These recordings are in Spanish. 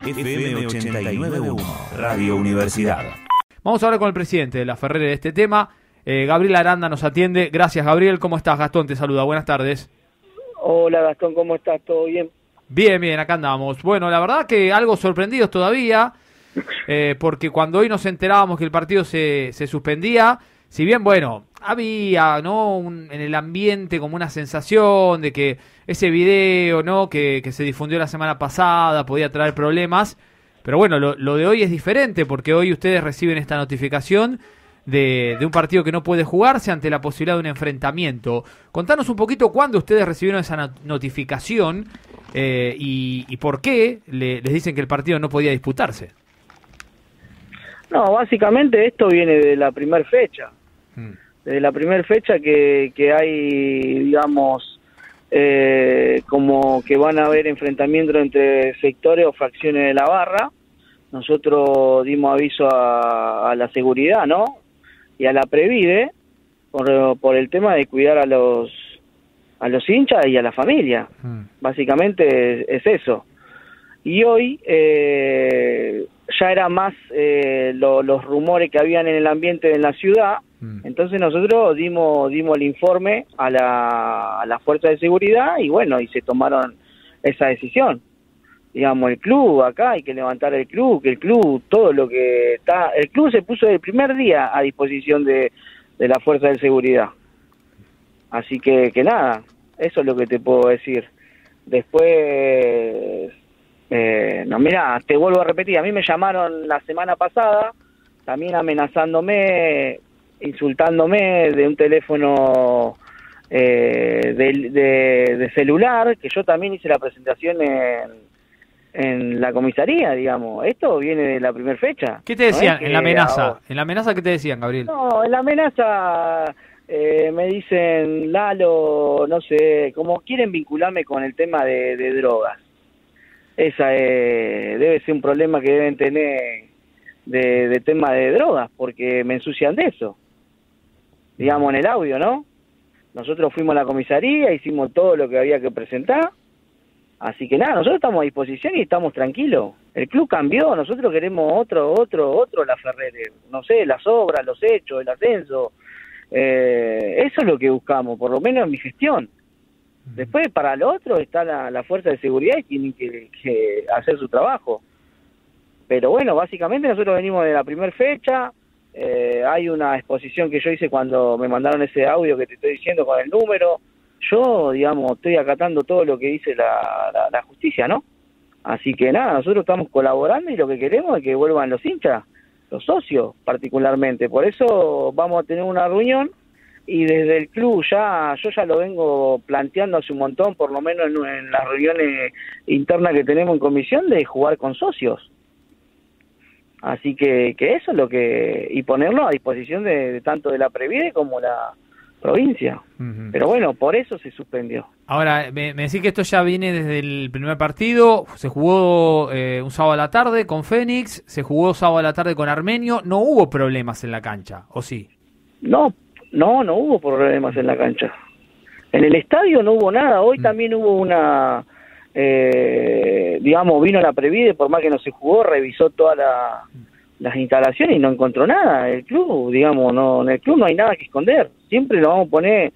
FM 891, Radio Universidad. Vamos a hablar con el presidente de la Ferrer de este tema. Eh, Gabriel Aranda nos atiende. Gracias, Gabriel. ¿Cómo estás? Gastón te saluda. Buenas tardes. Hola, Gastón. ¿Cómo estás? ¿Todo bien? Bien, bien. Acá andamos. Bueno, la verdad que algo sorprendidos todavía, eh, porque cuando hoy nos enterábamos que el partido se, se suspendía, si bien, bueno, había, ¿no? Un- en el ambiente como una sensación de que ese video, ¿no? Que, que se difundió la semana pasada podía traer problemas. Pero bueno, lo, lo de hoy es diferente porque hoy ustedes reciben esta notificación de, de un partido que no puede jugarse ante la posibilidad de un enfrentamiento. Contanos un poquito cuándo ustedes recibieron esa no- notificación eh, y, y por qué le- les dicen que el partido no podía disputarse. No, básicamente esto viene de la primera fecha. Mm. Desde la primera fecha que, que hay, digamos, eh, como que van a haber enfrentamientos entre sectores o fracciones de la barra. Nosotros dimos aviso a, a la seguridad, ¿no? Y a la Previde por, por el tema de cuidar a los a los hinchas y a la familia. Mm. Básicamente es, es eso. Y hoy eh, ya era más eh, lo- los rumores que habían en el ambiente en la ciudad. Mm. Entonces nosotros dimos dimos el informe a la, a la fuerza de seguridad y bueno, y se tomaron esa decisión. Digamos, el club acá hay que levantar el club, que el club, todo lo que está, el club se puso el primer día a disposición de, de la fuerza de seguridad. Así que, que nada, eso es lo que te puedo decir. Después, eh, no, mira, te vuelvo a repetir, a mí me llamaron la semana pasada, también amenazándome, insultándome de un teléfono eh, de, de- de celular, que yo también hice la presentación en, en la comisaría, digamos. Esto viene de la primera fecha. ¿Qué te decían en la amenaza? ¿En la amenaza qué te decían, Gabriel? no, en la amenaza eh, me dicen, Lalo, no sé, como quieren vincularme con el tema de, de drogas. Esa eh, debe ser un problema que deben tener de, de tema de drogas, porque me ensucian de eso. Digamos en el audio, ¿no? Nosotros fuimos a la comisaría, hicimos todo lo que había que presentar. Así que nada, nosotros estamos a disposición y estamos tranquilos. El club cambió, nosotros queremos otro, otro, otro La Ferrere. No sé, las obras, los hechos, el ascenso. Eh, eso es lo que buscamos, por lo menos en mi gestión. Después, para lo otro, está la, la fuerza de seguridad y tienen que, que hacer su trabajo. Pero bueno, básicamente nosotros venimos de la primera fecha. Eh, hay una exposición que yo hice cuando me mandaron ese audio que te estoy diciendo con el número. Yo, digamos, estoy acatando todo lo que dice la, la, la justicia, ¿no? Así que nada, nosotros estamos colaborando y lo que queremos es que vuelvan los hinchas, los socios particularmente. Por eso vamos a tener una reunión y desde el club ya, yo ya lo vengo planteando hace un montón, por lo menos en, en las reuniones internas que tenemos en comisión, de jugar con socios. Así que, que eso es lo que, y ponerlo a disposición de, de tanto de la Previde como la provincia. Pero bueno, por eso se suspendió. Ahora, me, me decís que esto ya viene desde el primer partido. Se jugó eh, un sábado a la tarde con Fénix, se jugó sábado a la tarde con Armenio. No hubo problemas en la cancha, ¿o sí? No, no, no hubo problemas en la cancha. En el estadio no hubo nada. Hoy también hubo una, eh, digamos, vino la Previde, por más que no se jugó, revisó todas la- las instalaciones y no encontró nada. El club, digamos, no, en el club no hay nada que esconder. Siempre lo vamos a poner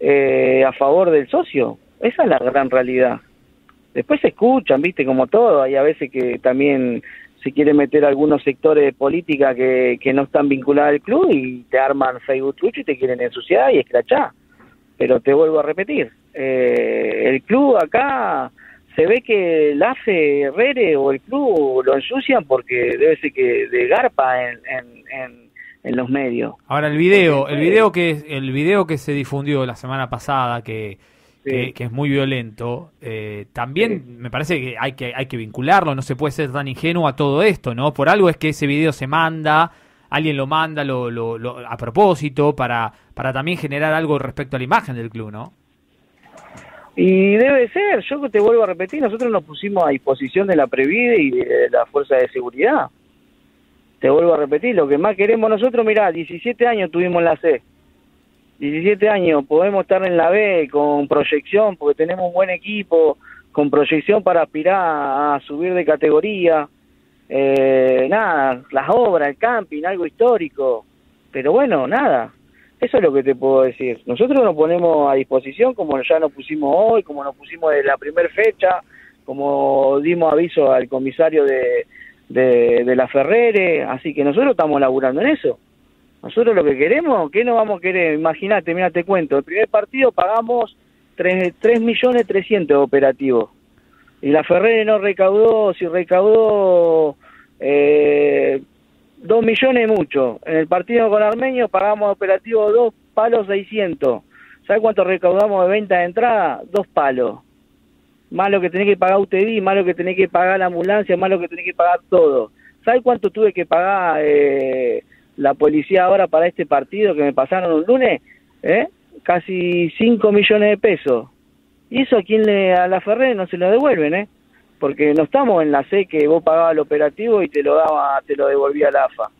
eh, a favor del socio. Esa es la gran realidad. Después se escuchan, viste, como todo. Hay a veces que también se quiere meter algunos sectores de política que, que no están vinculados al club y te arman Facebook Twitch y te quieren ensuciar y escrachar. Pero te vuelvo a repetir, eh, el club acá se ve que el AFE Herrere o el club lo ensucian porque debe ser que de garpa en, en, en, en los medios. Ahora el video, el video que el video que se difundió la semana pasada, que, Sí. que es muy violento, eh, también me parece que hay que hay que vincularlo. No se puede ser tan ingenuo a todo esto, ¿no? Por algo es que ese video se manda, alguien lo manda lo, lo, lo- a propósito para para también generar algo respecto a la imagen del club, ¿no? Y debe ser, yo te vuelvo a repetir, nosotros nos pusimos a disposición de la Previde y de la Fuerza de Seguridad. Te vuelvo a repetir, lo que más queremos nosotros, mirá, 17 años tuvimos la C. 17 años, podemos estar en la B con proyección porque tenemos un buen equipo, con proyección para aspirar a subir de categoría, eh, nada, las obras, el camping, algo histórico, pero bueno, nada, eso es lo que te puedo decir. Nosotros nos ponemos a disposición como ya nos pusimos hoy, como nos pusimos de la primera fecha, como dimos aviso al comisario de, de, la Ferrere, así que nosotros estamos laburando en eso. Nosotros lo que queremos, ¿qué no vamos a querer? Imagínate, mira, te cuento, el primer partido pagamos 3, 3 millones 300 operativos. Y la Ferrere no recaudó, si recaudó eh, 2 millones mucho. En el partido con Armenio pagamos operativo 2 palos 600. ¿Sabes cuánto recaudamos de venta de entrada? Dos palos. Más lo que tenés que pagar UTV, más lo que tenés que pagar la ambulancia, más lo que tenés que pagar todo. ¿Sabes cuánto tuve que pagar eh, la policía ahora para este partido que me pasaron un lunes? ¿Eh? casi 5 millones de pesos. Y eso a quien le, a la Ferrer no se lo devuelven, ¿eh? Porque no estamos en la C que vos pagabas el operativo y te lo daba, te lo devolvía la AFA.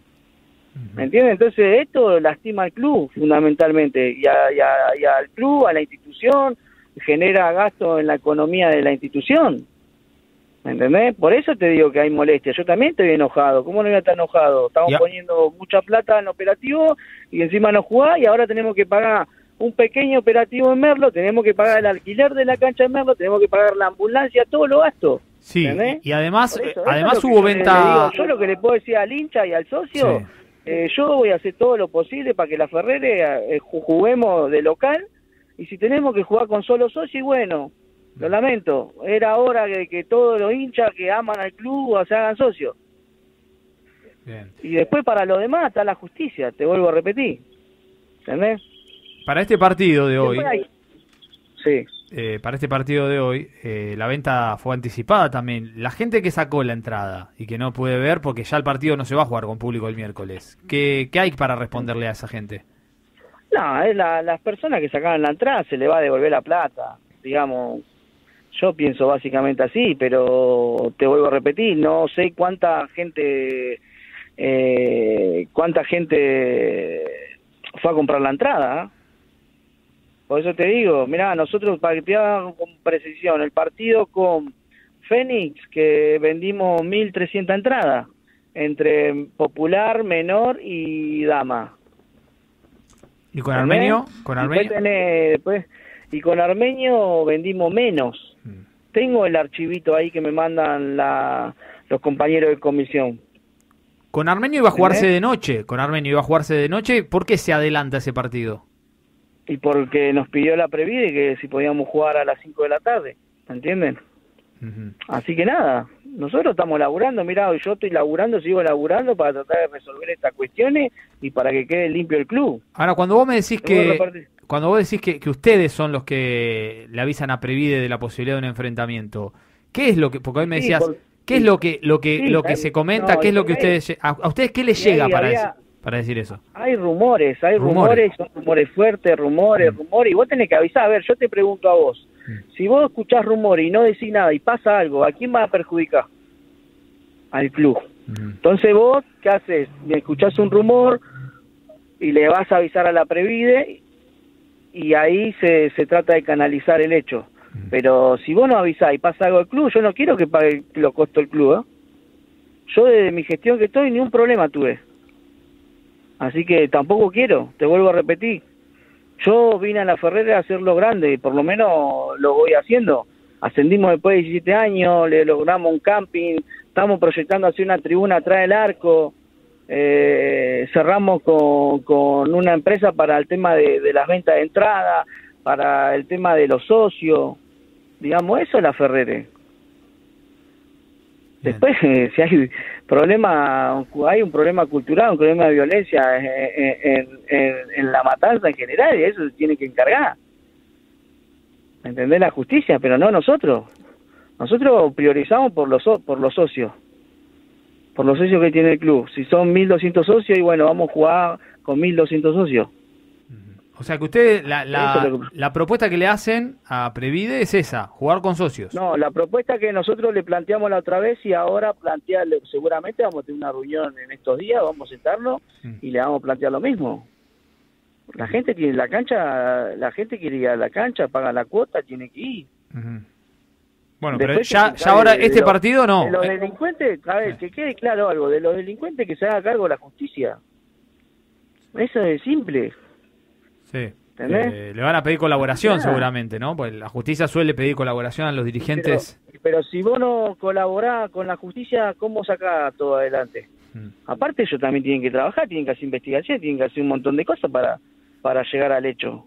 ¿Me entiendes? Entonces esto lastima al club fundamentalmente y, y, al club, a la institución, genera gasto en la economía de la institución. ¿Me entendés? Por eso te digo que hay molestia. Yo también estoy enojado. ¿Cómo no voy a estar enojado? Estamos poniendo mucha plata en operativo y encima no jugás y ahora tenemos que pagar un pequeño operativo en Merlo, tenemos que pagar el alquiler de la cancha en Merlo, tenemos que pagar la ambulancia, todo lo gasto. Sí, y además, además hubo venta... Yo, lo que le puedo decir al hincha y al socio, eh, yo voy a hacer todo lo posible para que la Ferrere eh, juguemos de local, y si tenemos que jugar con solo socio, y bueno, lo lamento, era hora de que todos los hinchas que aman al club se hagan socios. Y después para lo demás está la justicia, te vuelvo a repetir. ¿Entendés? Para este partido de hoy, sí. Eh, para este partido de hoy, eh, la venta fue anticipada también. La gente que sacó la entrada y que no puede ver, porque ya el partido no se va a jugar con público el miércoles, ¿qué, qué hay para responderle a esa gente? No, es la, las personas que sacaron la entrada se le va a devolver la plata, digamos. Yo pienso básicamente así, pero te vuelvo a repetir, no sé cuánta gente, eh, cuánta gente fue a comprar la entrada. Por eso te digo, mira, nosotros para con precisión, el partido con Fénix, que vendimos 1.300 entradas, entre popular, menor y dama. ¿Y con Armenio? ¿Con Armenio? Después, y con Armenio vendimos menos. Mm. Tengo el archivito ahí que me mandan la, los compañeros de comisión. Con Armenio iba a jugarse de noche, con Armenio iba a jugarse de noche, ¿por qué se adelanta ese partido? Y porque nos pidió la previde que si podíamos jugar a las 5 de la tarde, ¿entienden? Así que nada, nosotros estamos laburando, mira, yo estoy laburando, sigo laburando para tratar de resolver estas cuestiones y para que quede limpio el club. Ahora, cuando vos me decís que cuando vos decís que, que, ustedes son los que le avisan a Previde de la posibilidad de un enfrentamiento, ¿qué es lo que porque hoy me decías, qué es lo que lo que lo que se comenta, qué es lo que ustedes a, ustedes qué les llega para eso? Para decir eso. Hay rumores, hay rumores, son rumores fuertes, rumores, mm. rumores, y vos tenés que avisar. A ver, yo te pregunto a vos, mm. si vos escuchás rumores y no decís nada y pasa algo, ¿a quién va a perjudicar? Al club. Mm. Entonces vos, ¿qué haces? Escuchás un rumor y le vas a avisar a la Previde y ahí se, se trata de canalizar el hecho. Pero si vos no avisás y pasa algo al club, yo no quiero que pague lo costo el club. ¿eh? Yo desde mi gestión que estoy, ni un problema tuve. Así que tampoco quiero, te vuelvo a repetir. Yo vine a la Ferrera a hacerlo grande y por lo menos lo voy haciendo. Ascendimos después de 17 años, le logramos un camping, estamos proyectando hacer una tribuna atrás del arco, eh, cerramos con, una empresa para el tema de, de las ventas de entrada, para el tema de los socios. Digamos, eso es la Ferrere. Después, si hay problema, hay un problema cultural, un problema de violencia en, en, la matanza en general, y eso se tiene que encargar. ¿Entendés? La justicia, pero no nosotros. Nosotros priorizamos por los, por los socios, por los socios que tiene el club. Si son 1.200 socios, y bueno, vamos a jugar con 1.200 socios. O sea que ustedes, la, la, propuesta que le hacen a Previde es esa, jugar con socios. No, la propuesta que nosotros le planteamos la otra vez y ahora plantearle, seguramente vamos a tener una reunión en estos días, vamos a sentarnos mm. y le vamos a plantear lo mismo. La gente tiene la cancha, la gente quiere ir a la cancha, paga la cuota, tiene que ir. Bueno, pero ya, ya ahora de- de este los- partido no. De los delincuentes, a ver, que quede claro algo, de los delincuentes que se haga cargo la justicia. Eso es simple. Sí. Eh, le van a pedir colaboración seguramente, ¿no? Pues la justicia suele pedir colaboración a los dirigentes. Pero, pero si vos no colaborás con la justicia, ¿cómo sacás todo adelante? Mm. Aparte ellos también tienen que trabajar, tienen que hacer investigación, tienen que hacer un montón de cosas para, para llegar al hecho.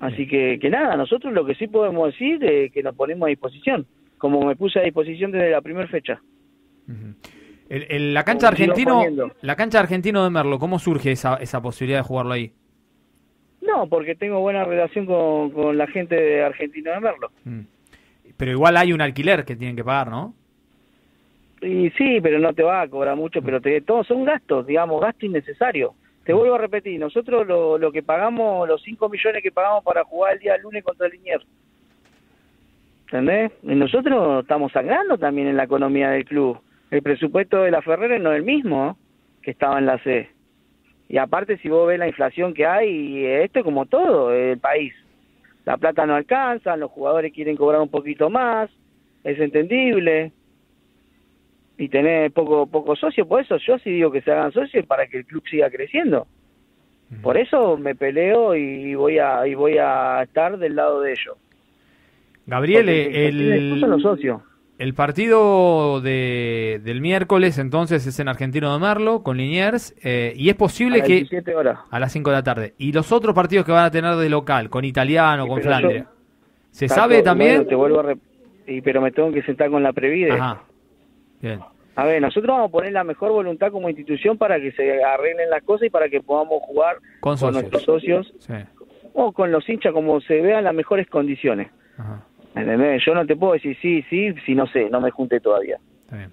Así que, que nada, nosotros lo que sí podemos decir es que nos ponemos a disposición, como me puse a disposición desde la primera fecha. El- el- la cancha argentino, la cancha argentino de Merlo, ¿cómo surge esa, esa posibilidad de jugarlo ahí? No, porque tengo buena relación con, con la gente de Argentino de Merlo. Mm. Pero igual hay un alquiler que tienen que pagar, ¿no? Y sí, pero no te va a cobrar mucho, pero te, todos son gastos, digamos, gasto innecesario. Te vuelvo a repetir, nosotros lo, lo que pagamos, los 5 millones que pagamos para jugar el día lunes contra el Liniers. ¿Entendés? Y nosotros estamos sangrando también en la economía del club. El presupuesto de la Ferrera no es el mismo que estaba en la C. Y aparte, si vos ves la inflación que hay, esto es como todo, el país. La plata no alcanza, los jugadores quieren cobrar un poquito más, es entendible y tener poco poco socios, por eso yo sí digo que se hagan socios para que el club siga creciendo. Por eso me peleo y voy a y voy a estar del lado de ellos. Gabriel, Porque el, son los socios. El partido de, del miércoles entonces es en Argentino de Merlo con Liniers eh, y es posible que 17 horas. a las 5 de la tarde. Y los otros partidos que van a tener de local, con Italiano, Sí, con Flandria. yo- ¿Se sabe también? bueno, te vuelvo a rep- y, pero me tengo que sentar con la Previde. Ajá. Bien. A ver, nosotros vamos a poner la mejor voluntad como institución para que se arreglen las cosas y para que podamos jugar Con nuestros socios Sí. o con los hinchas como se vean las mejores condiciones. Ajá. ¿Entendés? Yo no te puedo decir sí, sí, si no sé, no me junté todavía. Está bien.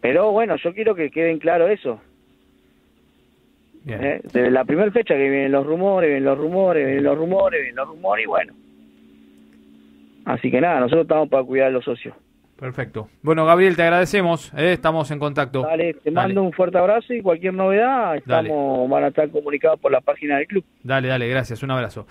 Pero bueno, yo quiero que queden claro eso. Bien. ¿eh? Desde la primera fecha que vienen los rumores, vienen los rumores, vienen los rumores, vienen los rumores y bueno. Así que nada, nosotros estamos para cuidar a los socios. Perfecto. Bueno, Gabriel, te agradecemos. eh, Estamos en contacto. Dale, te Dale. mando un fuerte abrazo y cualquier novedad estamos van a estar comunicados por la página del club. Dale, dale, gracias. Un abrazo.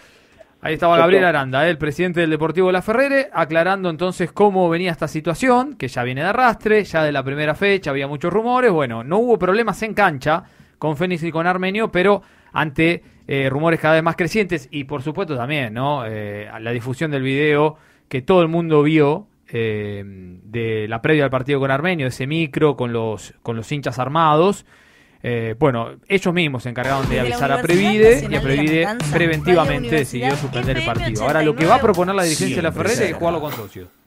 Ahí estaba Gabriel. Aranda, el presidente del Deportivo La Ferrere, aclarando entonces cómo venía esta situación, que ya viene de arrastre, ya de la primera fecha había muchos rumores. Bueno, no hubo problemas en cancha con Fénix y con Armenio, pero ante eh, rumores cada vez más crecientes y por supuesto también, ¿no? Eh, la difusión del video que todo el mundo vio eh, de la previa al partido con Armenio, ese micro con los, con los hinchas armados. Eh, bueno, ellos mismos se encargaron de avisar a Previde y a Previde preventivamente decidió suspender el partido. Ahora lo que va a proponer la dirigencia de la Ferrere es jugarlo con socios.